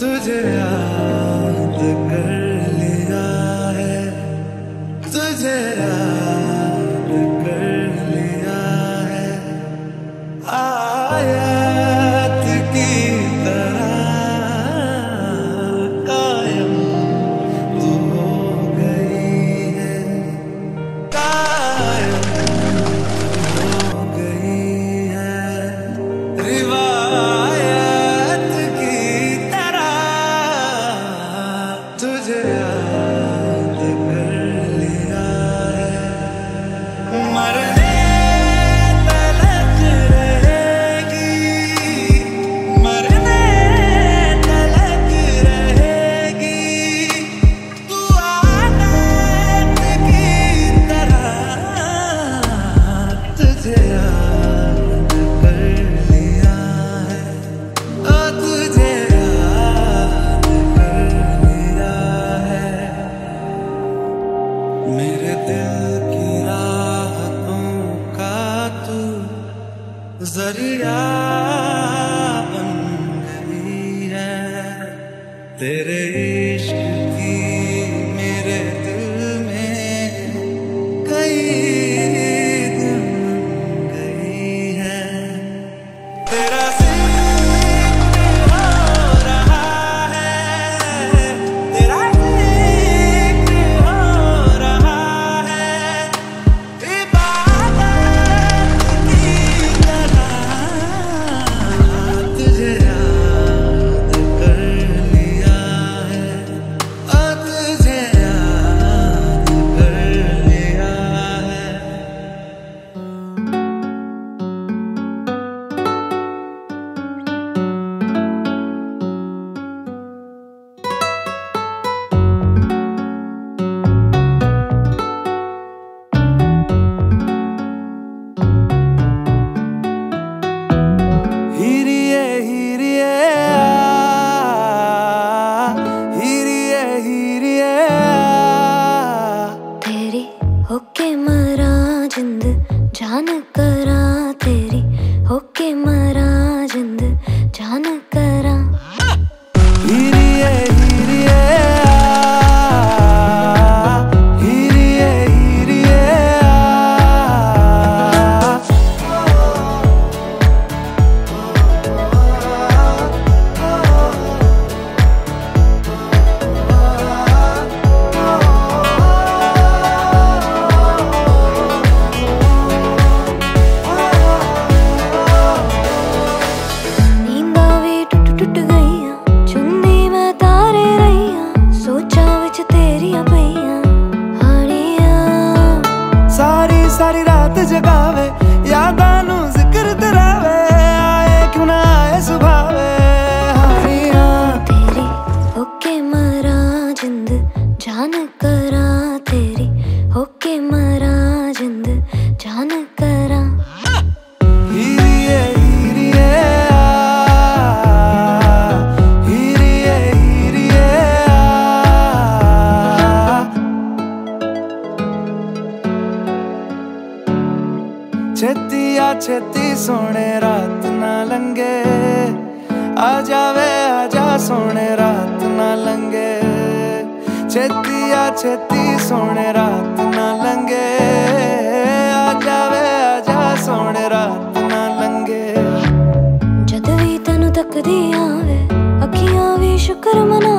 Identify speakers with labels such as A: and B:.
A: तुझे याद कर
B: nazariya
A: ぬくら जगावे। ਛੇਤੀ ਸੋਹਣੇ ਰਾਤ ਨਾ ਲੰਗੇ ਆ ਜਾਵੇ, ਆ ਜਾ ਸੋਹਣੇ ਰਾਤ ਨਾ ਲੰਗੇ ਛੇਤੀ ਆ, ਛੇਤੀ ਸੋਹਣੇ ਰਾਤ ਨਾ ਲੰਗੇ ਆ ਜਾਵੇ, ਆ ਜਾ ਸੋਹਣੇ ਰਾਤ ਨਾ ਲੰਗੇ
B: ਜਦ ਵੀ ਤੈਨੂੰ ਤੱਕਦੀ ਆਵੇ, ਅੱਖੀਆਂ ਵੀ ਸ਼ੁਕਰ ਮਨਾ